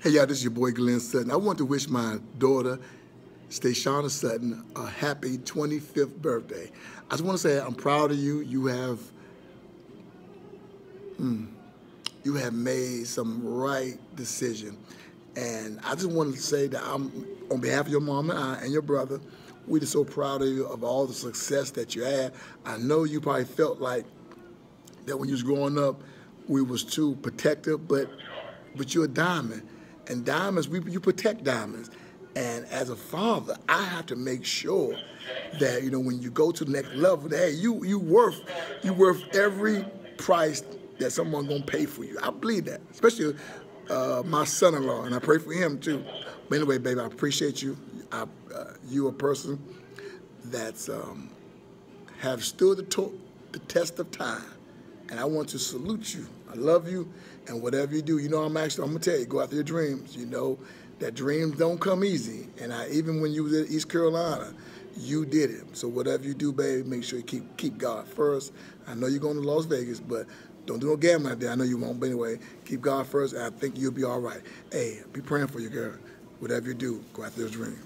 Hey, y'all, this is your boy Glenn Sutton. I want to wish my daughter, Stashana Sutton, a happy 25th birthday. I just want to say I'm proud of you. You have, hmm, you have made some right decision. And I just want to say that I'm, on behalf of your mom and I and your brother, we're just so proud of you of all the success that you had. I know you probably felt like that when you was growing up, we was too protective, but but you're a diamond and diamonds, we, you protect diamonds. And as a father, I have to make sure that you know when you go to the next level, that hey, you you worth you worth every price that someone gonna pay for you. I believe that, especially uh, my son-in-law, and I pray for him too. But anyway, baby, I appreciate you. I, uh, you a person that's um, have stood the, the test of time, and I want to salute you. I love you, and whatever you do, you know I'm actually I'm gonna tell you, go after your dreams. You know that dreams don't come easy, and I even when you was at East Carolina, you did it. So whatever you do, baby, make sure you keep keep God first. I know you're going to Las Vegas, but don't do no gambling out there. I know you won't, but anyway, keep God first, and I think you'll be all right. Hey, be praying for you, girl. Whatever you do, go after your dream.